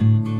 you